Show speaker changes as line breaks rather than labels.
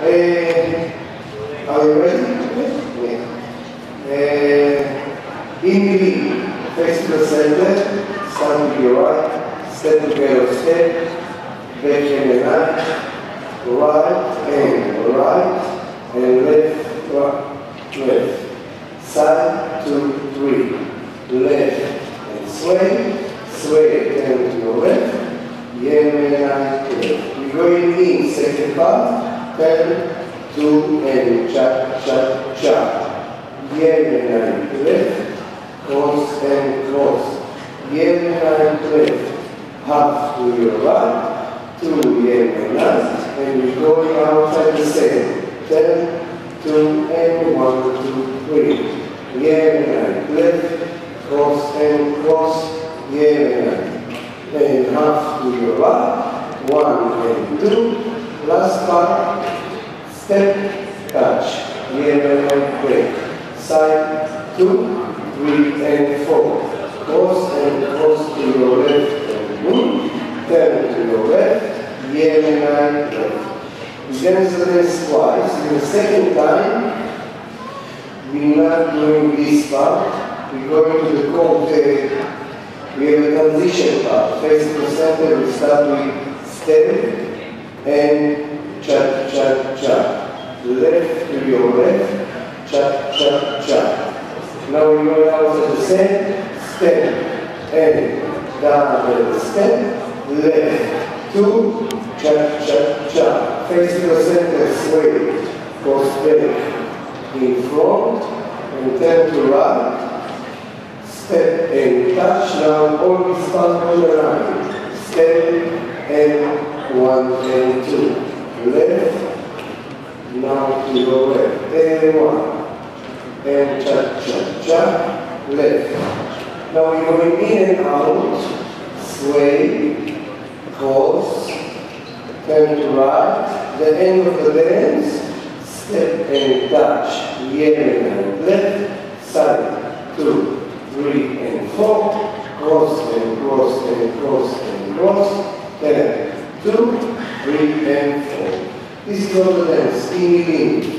Eh, are you ready? Yeah. Eh, in the face to the center, stand to your right, step together, step, back and right, right and right, and left, right, left. Side, two, three, left, and sway, sway, turn to your left, yeah, right, left. We're going in, second part, turn, two, and cha, cha, cha. Yeah, right, left, cross and cross. Yeah, right, left. Half to your right, two, and left, and we're going outside the same. Turn, two, and one, two, three. Yeah, right, left, cross and cross. Right. And half to your right, one and two. Last part, step, touch. Yeah, right, break. Side, two, three, and four. Cross and cross to your left and move. Turn to your left. Yeah, right, left. We're do this twice. In the second time, we're not doing this part. We're going to the we have a transition part. Face to center, we start with step and cha cha cha. Left to your left, cha cha cha. Now we go out to the same step and down the step, left, two, cha cha cha. Face to the center, sway, goes back in front and turn to right, step and touch. Now all this part on the right, step and one and two, left, now to your left, and one, and cha cha cha, left. Now we're going in and out, sway, cross, turn to right, the end of the dance, step and touch, yeah and left, side, two, three and four, cross and cross and cross and cross, ten, two, three and four. This is all the dance, in,